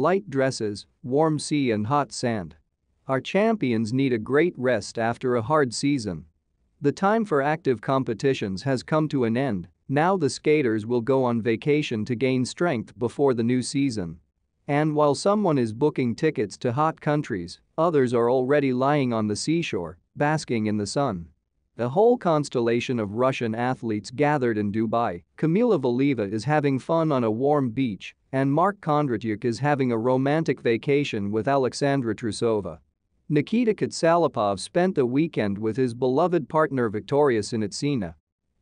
Light dresses, warm sea and hot sand. Our champions need a great rest after a hard season. The time for active competitions has come to an end, now the skaters will go on vacation to gain strength before the new season. And while someone is booking tickets to hot countries, others are already lying on the seashore, basking in the sun. A whole constellation of Russian athletes gathered in Dubai, Kamila Valieva is having fun on a warm beach, and Mark Kondratyuk is having a romantic vacation with Alexandra Trusova. Nikita Katsalapov spent the weekend with his beloved partner Victoria Sinitsina.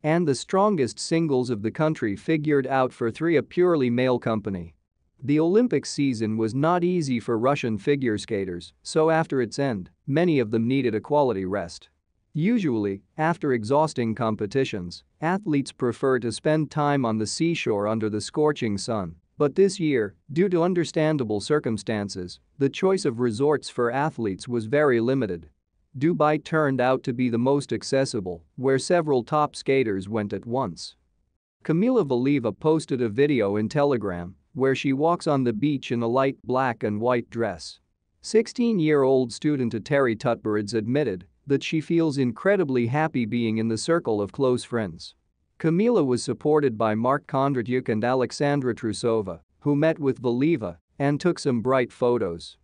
And the strongest singles of the country figured out for three a purely male company. The Olympic season was not easy for Russian figure skaters, so after its end, many of them needed a quality rest. Usually, after exhausting competitions, athletes prefer to spend time on the seashore under the scorching sun. But this year, due to understandable circumstances, the choice of resorts for athletes was very limited. Dubai turned out to be the most accessible, where several top skaters went at once. Kamila Valieva posted a video in Telegram where she walks on the beach in a light black and white dress. 16-year-old student Eteri Tutberidze admitted that she feels incredibly happy being in the circle of close friends. Kamila was supported by Mark Kondratyuk and Alexandra Trusova, who met with Valieva and took some bright photos.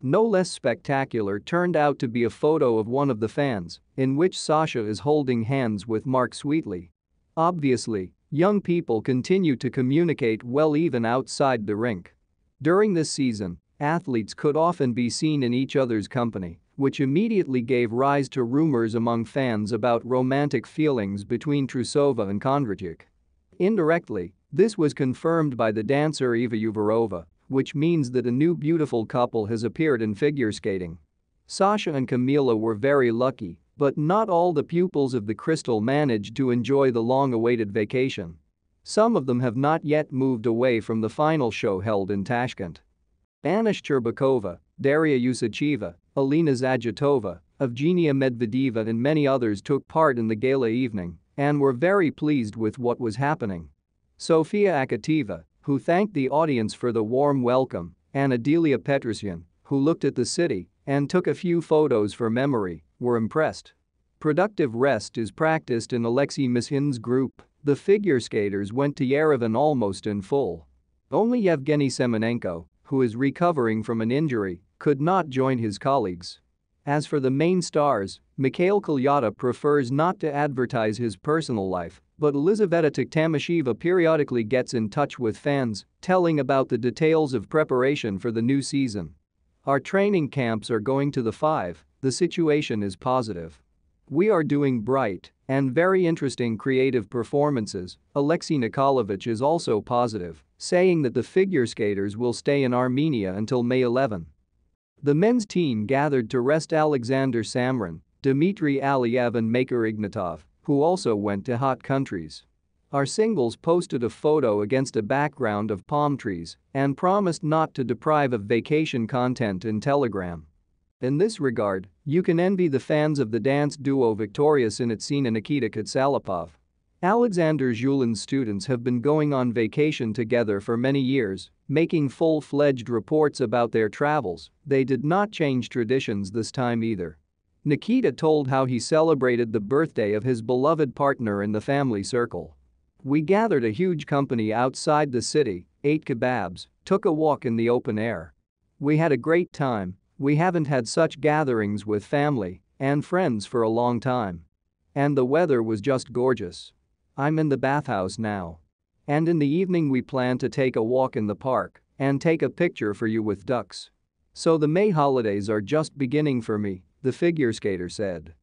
No less spectacular turned out to be a photo of one of the fans, in which Sasha is holding hands with Mark Sweetly. Obviously, Young people continue to communicate well even outside the rink. During this season, athletes could often be seen in each other's company, which immediately gave rise to rumors among fans about romantic feelings between Trusova and Kondratyuk. Indirectly, this was confirmed by the dancer Eva Uvarova, which means that a new beautiful couple has appeared in figure skating. Sasha and Kamila were very lucky but not all the pupils of the Crystal managed to enjoy the long-awaited vacation. Some of them have not yet moved away from the final show held in Tashkent. Anna Shcherbakova, Daria Usacheva, Alina Zagitova, Evgenia Medvedeva and many others took part in the gala evening and were very pleased with what was happening. Sofia Akateva, who thanked the audience for the warm welcome, and Adelia Petrosyan, who looked at the city and took a few photos for memory, were impressed. Productive rest is practiced in Alexei Mishin's group, the figure skaters went to Yerevan almost in full. Only Yevgeny Semenenko, who is recovering from an injury, could not join his colleagues. As for the main stars, Mikhail Kolyada prefers not to advertise his personal life, but Elizaveta Tuktamysheva periodically gets in touch with fans, telling about the details of preparation for the new season. Our training camps are going to the five, the situation is positive. We are doing bright and very interesting creative performances, Alexei Nikolaevich is also positive, saying that the figure skaters will stay in Armenia until May 11. The men's team gathered to rest Alexander Samarin, Dmitry Aliev and Makar Ignatov, who also went to hot countries. Our singles posted a photo against a background of palm trees and promised not to deprive of vacation content in Telegram. In this regard, you can envy the fans of the dance duo Victoria Sinitsina and Nikita Katsalapov. Alexander Zhulin's students have been going on vacation together for many years, making full-fledged reports about their travels, they did not change traditions this time either. Nikita told how he celebrated the birthday of his beloved partner in the family circle. We gathered a huge company outside the city, ate kebabs, took a walk in the open air. We had a great time, we haven't had such gatherings with family and friends for a long time. And the weather was just gorgeous. I'm in the bathhouse now. And in the evening we plan to take a walk in the park and take a picture for you with ducks. So the May holidays are just beginning for me, the figure skater said.